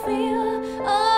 are? And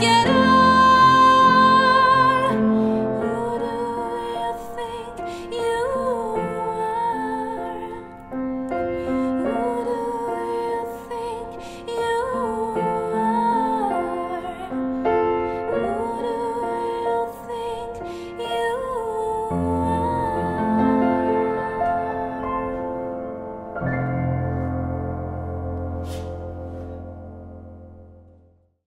get up.